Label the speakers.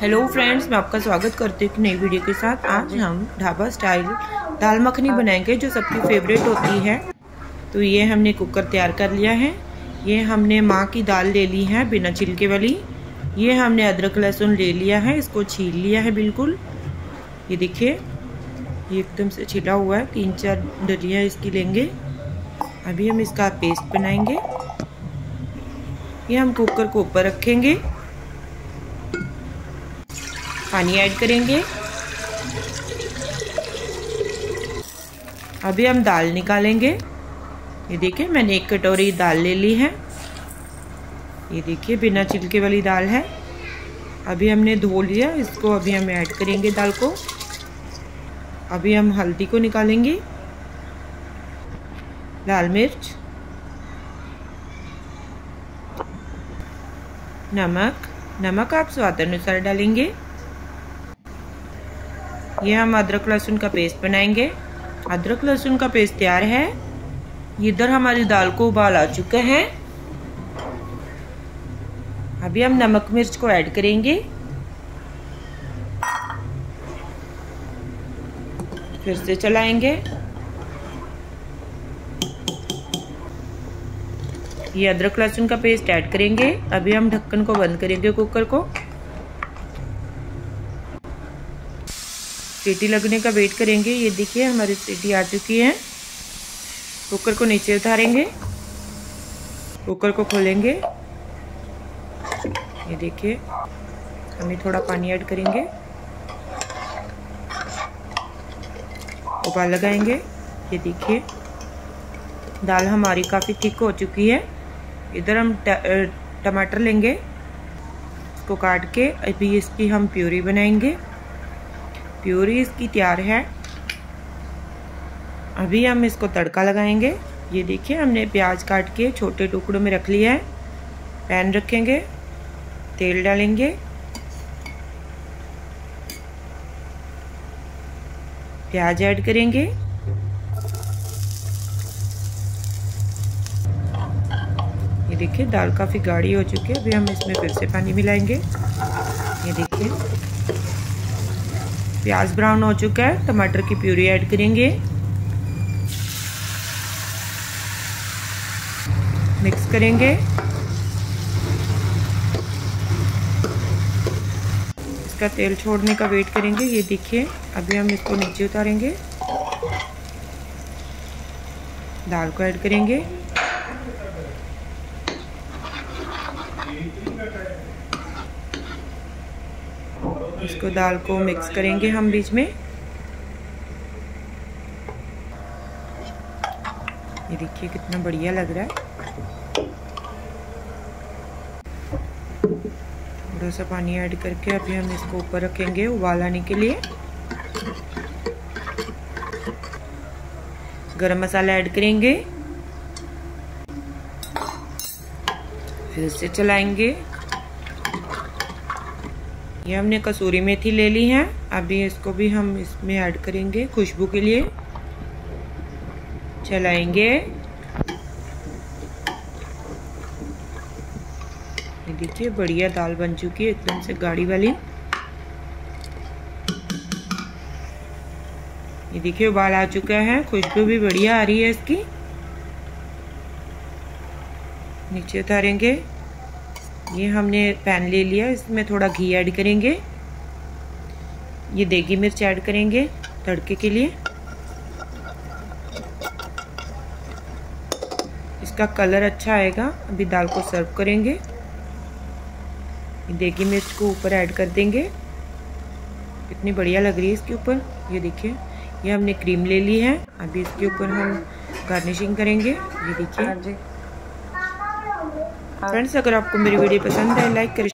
Speaker 1: Hello friends मैं आपका स्वागत करती हूँ एक नई वीडियो के साथ। आज हम ढाबा स्टाइल दाल मखनी बनाएँगे, जो सबकी फेवरेट होती है। तो ये हमने कुकर तैयार कर लिया है। ये हमने माँ की दाल ले ली है बिना छिलके वाली। ये हमने अदरक लहसुन ले लिया है, इसको छील लिया है बिल्कुल। ये देखिए, ये एकदम से छिला हुआ है। तीन चार डलियाँ इसकी लेंगे। अभी हम इसका पेस्ट बनाएँगे। ये हम कुकर को ऊपर रखेंगे। पानी ऐड करेंगे। अभी हम दाल निकालेंगे। ये देखिए, मैंने एक कटोरी दाल ले ली है। ये देखिए, बिना छिलके वाली दाल है। अभी हमने धो लिया, इसको अभी हम ऐड करेंगे दाल को। अभी हम हल्दी को निकालेंगे। लाल मिर्च, नमक नमक आप स्वाद अनुसार डालेंगे। ये हम अदरक लहसुन का पेस्ट बनाएँगे। अदरक लहसुन का पेस्ट तैयार है। इधर हमारी दाल को उबाल आ चुका है। अभी हम नमक मिर्च को ऐड करेंगे। फिर से चलाएँगे। ये अदरक लहसुन का पेस्ट ऐड करेंगे। अभी हम ढक्कन को बंद करेंगे कुकर को। सीटी लगने का वेट करेंगे। ये देखिए, हमारी सीटी आ चुकी है। कुकर को नीचे उतारेंगे। कुकर को खोलेंगे। ये देखिए, हमें थोड़ा पानी ऐड करेंगे। उबाल लगाएँगे। ये देखिए, दाल हमारी काफ़ी थिक हो चुकी है। इधर हम टमाटर लेंगे। इसको काट के अभी इसकी हम प्यूरी बनाएँगे। प्यूरी इसकी तैयार है। अभी हम इसको तड़का लगाएँगे। ये देखिए, हमने प्याज काट के छोटे टुकड़ों में रख लिया है। पैन रखेंगे, तेल डालेंगे। प्याज ऐड करेंगे। ये देखिए, दाल काफ़ी गाढ़ी हो चुकी है। अभी हम इसमें फिर से पानी मिलाएँगे। ये देखिए। प्याज ब्राउन हो चुका है, टमाटर की प्यूरी ऐड करेंगे। मिक्स करेंगे। इसका तेल छोड़ने का वेट करेंगे, ये देखिए, अभी हम इसको नीचे उतारेंगे। दाल को ऐड करेंगे। इसको दाल को मिक्स करेंगे हम बीच में। ये देखिए कितना बढ़िया लग रहा है। थोड़ा सा पानी ऐड करके अभी हम इसको ऊपर रखेंगे उबाल आने के लिए। गरम मसाला ऐड करेंगे। फिर से चलाएँगे। ये हमने कसूरी मेथी ले ली है। अभी इसको भी हम इसमें ऐड करेंगे खुशबू के लिए। चलाएँगे। ये देखिए, बढ़िया दाल बन चुकी है, एकदम से गाढ़ी वाली। ये देखिए, उबाल आ चुका है। खुशबू भी बढ़िया आ रही है इसकी। नीचे उतारेंगे। ये हमने पैन ले लिया, इसमें थोड़ा घी ऐड करेंगे। ये देगी मिर्च ऐड करेंगे तड़के के लिए। इसका कलर अच्छा आएगा, अभी दाल को सर्व करेंगे। देगी मिर्च को ऊपर ऐड कर देंगे। इतनी बढ़िया लग रही है इसके ऊपर, ये देखिए। ये हमने क्रीम ले ली है, अभी इसके ऊपर हम गार्निशिंग करेंगे, ये देखिए। फ्रेंड्स अगर आपको मेरी वीडियो पसंद है लाइक करें